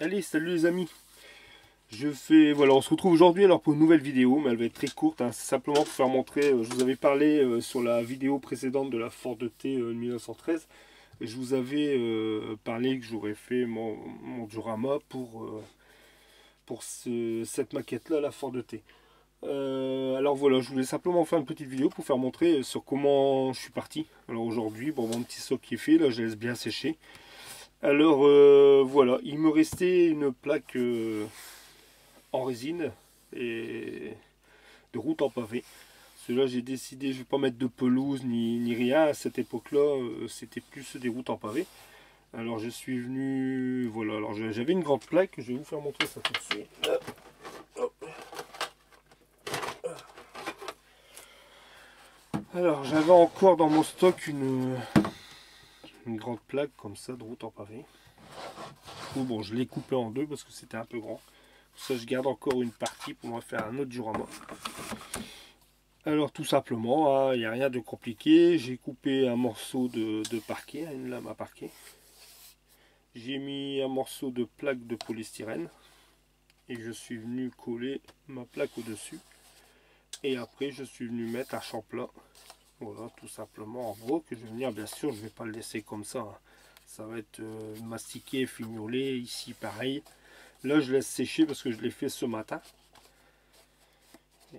Allez, salut les amis Je fais... Voilà, on se retrouve aujourd'hui alors pour une nouvelle vidéo, mais elle va être très courte, hein. simplement pour faire montrer... Euh, je vous avais parlé euh, sur la vidéo précédente de la Ford T 1913, et je vous avais parlé que j'aurais fait mon, mon, pour, pour cette maquette-là, la Ford T. Euh, alors voilà, je voulais simplement faire une petite vidéo pour faire montrer sur comment je suis parti. Alors aujourd'hui, bon, mon petit soc qui est fait, là je laisse bien sécher. Alors euh, voilà, il me restait une plaque euh, en résine et de route en pavé. Cela j'ai décidé, je ne vais pas mettre de pelouse ni, ni rien. À cette époque-là, c'était plus des routes en pavé. Alors je suis venu, voilà, alors j'avais une grande plaque, je vais vous faire montrer ça tout de suite. Alors j'avais encore dans mon stock une, une grande plaque comme ça de route en pavé. bon je l'ai coupé en deux parce que c'était un peu grand. Ça je garde encore une partie pour moi faire un autre diorama. Alors tout simplement, hein, il n'y a rien de compliqué. J'ai coupé un morceau de, parquet, une lame à parquet. J'ai mis un morceau de plaque de polystyrène. Et je suis venu coller ma plaque au-dessus. Et après, je suis venu mettre un champ. Voilà, tout simplement en gros que je vais venir, bien sûr, je vais pas le laisser comme ça. Hein. Ça va être euh, mastiqué, fignolé, ici pareil. Là, je laisse sécher parce que je l'ai fait ce matin.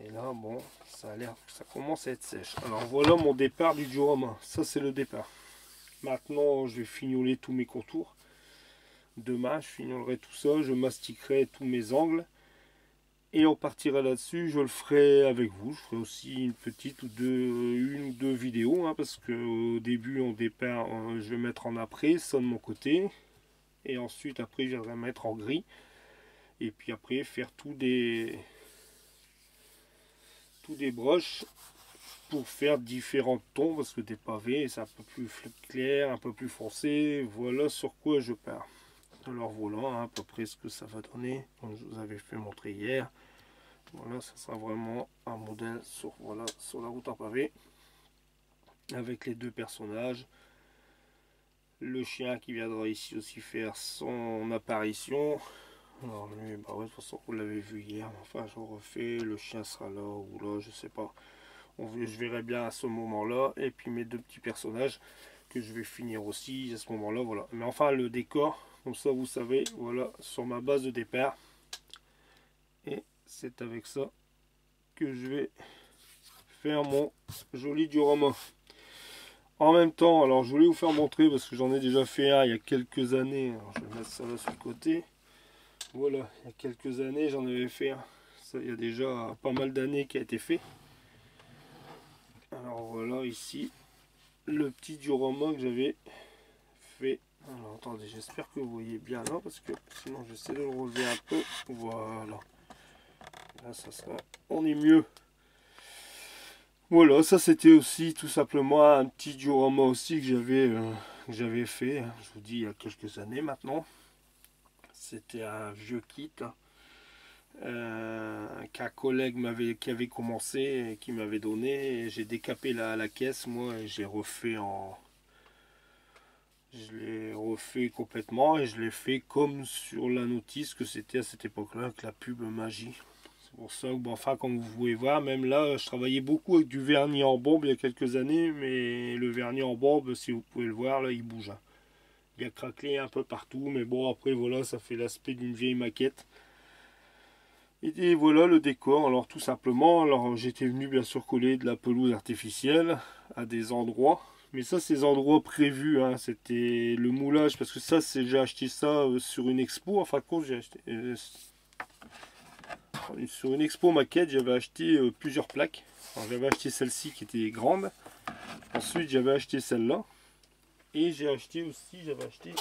Et là, bon, ça a l'air, ça commence à être sèche. Alors voilà mon départ du diorama. Ça, c'est le départ. Maintenant, je vais fignoler tous mes contours. Demain, je fignolerai tout ça. Je mastiquerai tous mes angles et on partira là-dessus. Je le ferai avec vous. Je ferai aussi une petite ou deux, une ou deux vidéos, hein, parce que au début, on départ, je vais mettre en après, ça de mon côté, et ensuite après, je viendrai mettre en gris, et puis après faire tous des tous des broches pour faire différents tons parce que des pavés c'est un peu plus clair un peu plus foncé. Voilà sur quoi je pars alors voilà hein, à peu près ce que ça va donner comme je vous avais fait montrer hier voilà, ça sera vraiment un modèle sur, voilà, sur la route en pavé. Avec les deux personnages. Le chien qui viendra ici aussi faire son apparition. Alors lui, bah de toute façon vous l'avez vu hier. Enfin, je refais. Le chien sera là ou là, je sais pas. Je verrai bien à ce moment-là. Et puis mes deux petits personnages que je vais finir aussi à ce moment-là. Voilà. Mais enfin, le décor, comme ça vous savez, voilà, sur ma base de départ. C'est avec ça que je vais faire mon joli diorama. En même temps, alors je voulais vous faire montrer parce que j'en ai déjà fait un il y a quelques années. je vais mettre ça là sur le côté. Voilà, il y a quelques années j'en avais fait un. Ça, il y a déjà pas mal d'années qui a été fait. Alors voilà ici le petit diorama que j'avais fait. Alors attendez, j'espère que vous voyez bien là parce que sinon j'essaie de le relever un peu. Voilà on est mieux. Voilà, ça c'était aussi tout simplement un petit diorama aussi que j'avais euh, j'avais fait, hein, je vous dis il y a quelques années maintenant. C'était un vieux kit hein, euh, qu'un collègue m'avait qui avait commencé qui m'avait donné. J'ai décapé la, la caisse moi et j'ai refait en je l'ai refait complètement et je l'ai fait comme sur la notice que c'était à cette époque-là avec la pub magie pour ça bon, enfin, comme vous pouvez voir, même là, je travaillais beaucoup avec du vernis en bombe il y a quelques années, mais le vernis en bombe, si vous pouvez le voir, là, il bouge. Hein. Il a craquelé un peu partout, mais bon, après, voilà, ça fait l'aspect d'une vieille maquette. Et voilà le décor. Alors, tout simplement, alors j'étais venu bien sûr coller de la pelouse artificielle à des endroits. Mais ça, c'est des endroits prévus. Hein. C'était le moulage, parce que ça, c'est j'ai acheté ça euh, sur une expo. Enfin, quand j'ai acheté... Euh, sur une expo maquette, j'avais acheté euh, plusieurs plaques. J'avais acheté celle-ci qui était grande. Ensuite, j'avais acheté celle-là. Et j'ai acheté aussi, j'avais acheté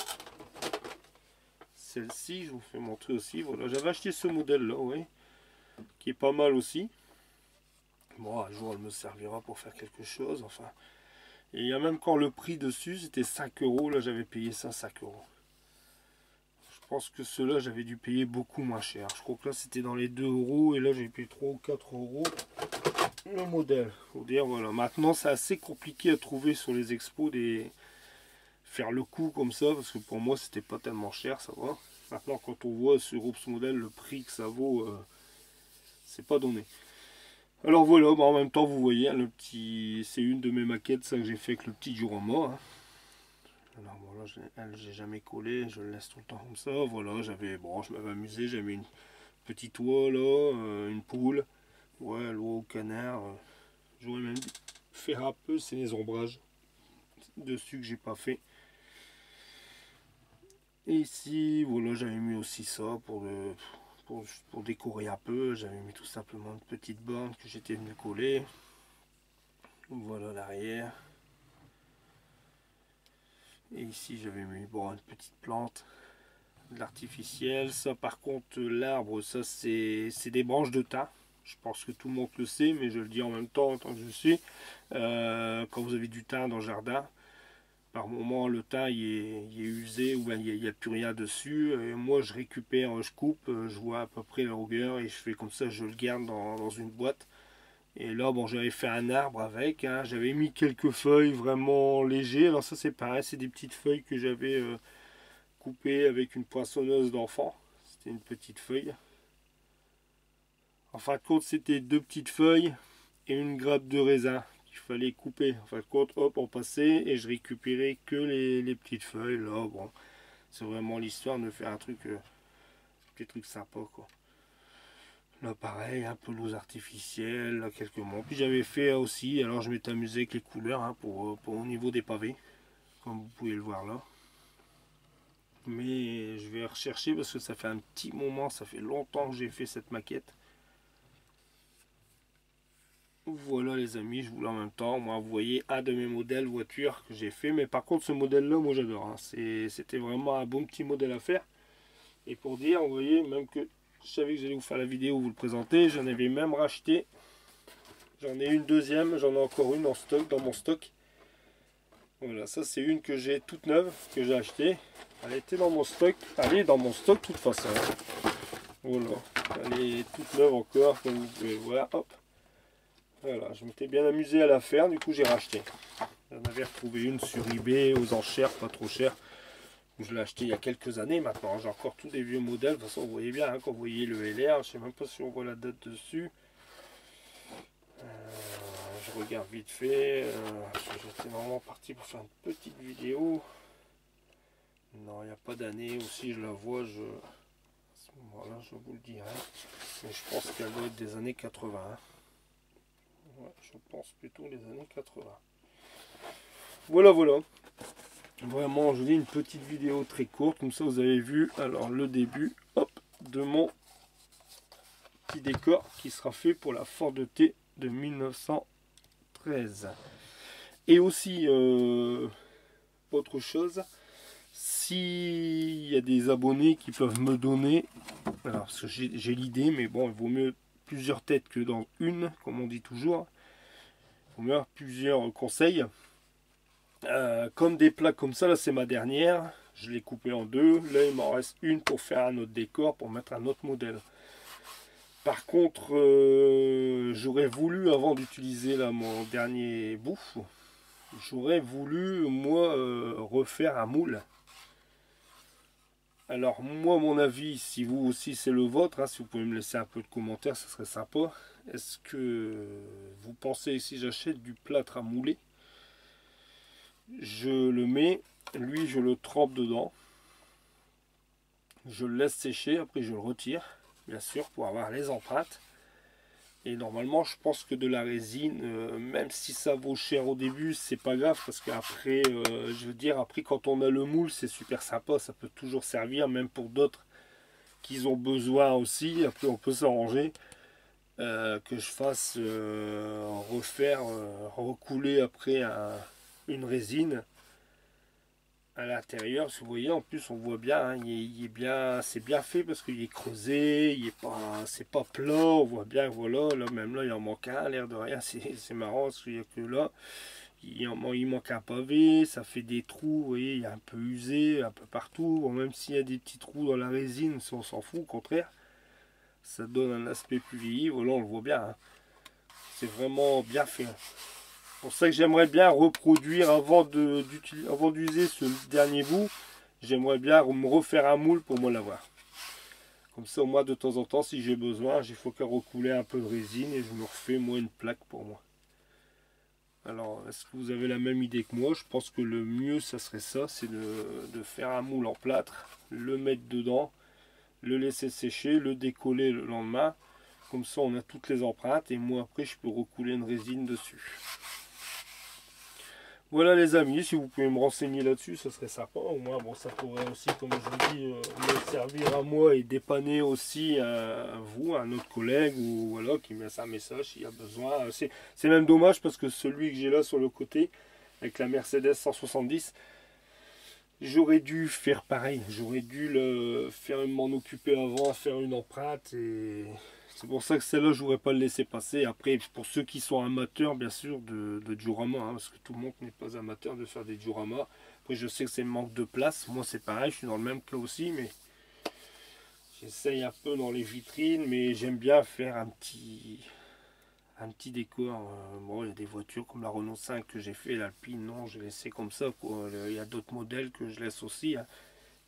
celle-ci, je vous fais montrer aussi. Voilà, j'avais acheté ce modèle-là, oui, qui est pas mal aussi. Bon, un jour, elle me servira pour faire quelque chose, enfin. Et il y a même quand le prix dessus, c'était 5 euros. Là, j'avais payé ça 5 euros. Pense que ceux-là, j'avais dû payer beaucoup moins cher. Je crois que là, c'était dans les 2 euros. Et là, j'ai payé 3 ou 4 euros le modèle. Faut dire, voilà. Maintenant, c'est assez compliqué à trouver sur les expos des... Faire le coup comme ça. Parce que pour moi, c'était pas tellement cher, ça va. Maintenant, quand on voit sur Oops Model le prix que ça vaut, euh, c'est pas donné. Alors voilà, bah, en même temps, vous voyez, hein, le petit, c'est une de mes maquettes, ça que j'ai fait avec le petit diorama. Hein. Alors voilà, elle, j'ai jamais collé, je le laisse tout le temps comme ça. Voilà, j'avais, bon, je m'avais amusé, j'avais une petite oie là, euh, une poule, ouais, l'oie au canard. Euh. J'aurais même faire un peu, c'est les ombrages dessus que j'ai pas fait. Et ici, voilà, j'avais mis aussi ça pour, le, pour, décorer un peu. J'avais mis tout simplement une petite borne que j'étais venu coller. Voilà l'arrière. Et ici, j'avais mis une petite plante, de l'artificiel. Ça, par contre, l'arbre, ça, c'est des branches de thym. Je pense que tout le monde le sait, mais je le dis en même temps, tant que je suis. Euh, quand vous avez du thym dans le jardin, par moment le thym il est, usé ou il n'y a, plus rien dessus. Et moi je récupère, je coupe, je vois à peu près la longueur et je fais comme ça, je le garde dans, une boîte. Et là, bon, j'avais fait un arbre avec, hein. j'avais mis quelques feuilles vraiment légers. Alors ça c'est pareil, c'est des petites feuilles que j'avais euh, coupées avec une poinçonneuse d'enfant. C'était une petite feuille. En fin de compte, c'était deux petites feuilles et une grappe de raisin fallait couper. En fin de compte, hop, on passait et je récupérais que les, petites feuilles. Là, bon, c'est vraiment l'histoire de faire un truc, euh, petit truc quoi. Pareil, un pelouse artificielle, quelques mots. Puis j'avais fait aussi, alors je m'étais amusé avec les couleurs hein, pour, euh, pour au niveau des pavés, comme vous pouvez le voir là. Mais je vais rechercher parce que ça fait un petit moment, ça fait longtemps que j'ai fait cette maquette. Voilà les amis, je voulais en même temps, moi vous voyez un de mes modèles voitures que j'ai fait, mais par contre ce modèle là moi j'adore, hein. c'était vraiment un bon petit modèle à faire. Et pour dire, vous voyez, même que je savais que j'allais vous faire la vidéo, vous le présenter, j'en avais même racheté, j'en ai une deuxième, j'en ai encore une en stock, dans mon stock. Voilà, ça c'est une que j'ai toute neuve, que j'ai acheté, elle était dans mon stock, elle est dans mon stock de toute façon. Voilà, elle est toute neuve encore, comme vous pouvez voir, hop. Voilà, je m'étais bien amusé à la faire, du coup j'ai racheté. J'en avais retrouvé une sur eBay aux enchères, pas trop cher. Je l'ai acheté il y a quelques années maintenant. J'ai encore tous des vieux modèles. De toute façon, vous voyez bien, hein, quand vous voyez le LR, je sais même pas si on voit la date dessus. Euh, je regarde vite fait. Euh, j'étais vraiment parti pour faire une petite vidéo. Non, il n'y a pas d'année. Aussi, je la vois, je... Voilà, je vous le dirai. Mais je pense qu'elle doit être des années 80 je pense plutôt les années 80. Voilà, voilà. Vraiment, je vous dis une petite vidéo très courte, comme ça vous avez vu alors le début hop, de mon petit décor qui sera fait pour la Ford T de 1913. Et aussi, euh, autre chose, s'il y a des abonnés qui peuvent me donner, alors j'ai l'idée, mais bon, il vaut mieux plusieurs têtes que dans une, comme on dit toujours. Il faut plusieurs conseils. Euh, comme des plaques comme ça, là c'est ma dernière. Je l'ai coupé en deux. Là il m'en reste une pour faire un autre décor, pour mettre un autre modèle. Par contre, euh, j'aurais voulu, avant d'utiliser mon dernier bouffe, j'aurais voulu, moi, euh, refaire un moule. Alors moi mon avis, si vous aussi c'est le vôtre, hein, si vous pouvez me laisser un peu de commentaires, ce serait sympa. Est-ce que vous pensez si j'achète du plâtre à mouler, je le mets, lui je le trempe dedans, je le laisse sécher, après je le retire, bien sûr pour avoir les empreintes. Et normalement, je pense que de la résine, euh, même si ça vaut cher au début, c'est pas grave parce qu'après, euh, je veux dire, après quand on a le moule, c'est super sympa, ça peut toujours servir, même pour d'autres qui ont besoin aussi. Après, on peut s'arranger euh, que je fasse refaire, recouler après une résine à l'intérieur. Vous voyez, en plus, on voit bien, hein, il, est, bien, c'est bien fait parce qu'il est creusé, il est pas, c'est pas plat. On voit bien, voilà, là même là, il en manque un, l'air de rien. C'est marrant parce qu'il y a que là, il, en, il manque un pavé, ça fait des trous. Vous voyez, il est un peu usé, un peu partout. même s'il y a des petits trous dans la résine, on s'en fout, au contraire, ça donne un aspect plus vieilli. Voilà, on le voit bien. Hein. C'est vraiment bien fait. Hein pour ça que j'aimerais bien reproduire avant d'user ce dernier bout. J'aimerais bien me refaire un moule pour moi l'avoir. Comme ça, moi, de temps en temps, si j'ai besoin, il faut qu'à recouler un peu de résine et je me refais, moi, une plaque pour moi. Alors, est-ce que vous avez la même idée que moi? Je pense que le mieux, ça serait ça, c'est de, faire un moule en plâtre, le mettre dedans, le laisser sécher, le décoller le lendemain. Comme ça, on a toutes les empreintes et moi, après, je peux recouler une résine dessus. Voilà les amis, si vous pouvez me renseigner là-dessus, ce serait sympa. Au moins, bon, ça pourrait aussi, comme je vous dis, euh, me servir à moi et dépanner aussi à, vous, à un autre collègue, ou voilà, qui met un message s'il y a besoin. C'est même dommage parce que celui que j'ai là sur le côté, avec la Mercedes 170, j'aurais dû faire pareil. J'aurais dû le faire m'en occuper avant, faire une empreinte et c'est pour ça que celle-là, je voudrais pas le laisser passer. Après, pour ceux qui sont amateurs, bien sûr, de, de diorama, hein, parce que tout le monde n'est pas amateur de faire des dioramas. Après, je sais que c'est manque de place. Moi, c'est pareil, je suis dans le même cas aussi, mais j'essaye un peu dans les vitrines, mais j'aime bien faire un petit un petit décor. Euh, bon, il y a des voitures comme la Renault 5 que j'ai fait, l'Alpine, non, j'ai laissé comme ça. Il y a d'autres modèles que je laisse aussi. Hein.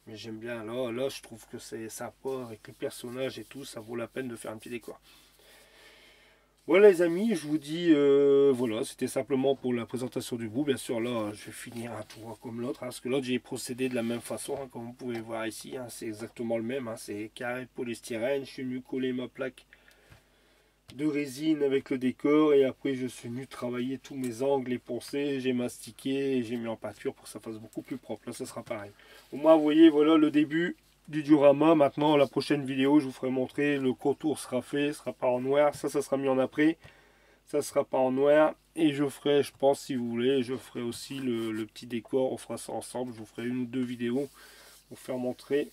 Mais j'aime bien. Là, là, je trouve que c'est sympa avec les personnages et tout. Ça vaut la peine de faire un petit décor. Voilà les amis, je vous dis, euh, voilà, c'était simplement pour la présentation du bout. Bien sûr, là, je vais finir un tour comme l'autre, hein, parce que l'autre, j'ai procédé de la même façon, hein, comme vous pouvez voir ici. c'est exactement le même, c'est carré polystyrène. Je suis venu coller ma plaque de résine avec le décor et après je suis venu travailler tous mes angles et poncer, j'ai mastiqué j'ai mis en peinture pour que ça fasse beaucoup plus propre. Là ça sera pareil. Au moins vous voyez voilà le début du diorama. Maintenant la prochaine vidéo je vous ferai montrer. Le contour sera fait sera pas en noir. Ça ça sera mis en après. Ça sera pas en noir. Et je ferai je pense si vous voulez je ferai aussi le, le petit décor. On fera ça ensemble. Je vous ferai une ou deux vidéos pour faire montrer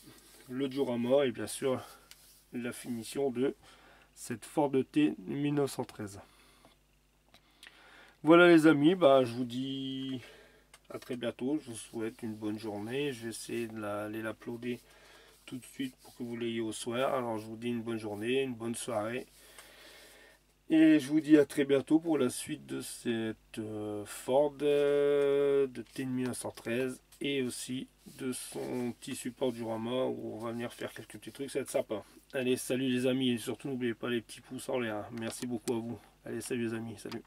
le diorama et bien sûr la finition de cette Ford T 1913. Voilà les amis, bah, je vous dis à très bientôt. Je vous souhaite une bonne journée. Je vais essayer d'aller l'applaudir tout de suite pour que vous l'ayez au soir. Alors je vous dis une bonne journée, une bonne soirée. Et je vous dis à très bientôt pour la suite de cette euh, Ford euh, de T 1913 et aussi de son petit support du Rama où on va venir faire quelques petits trucs, ça va être sympa. Allez, salut les amis, et surtout n'oubliez pas les petits pouces en l'air. Merci beaucoup à vous. Allez, salut les amis, salut.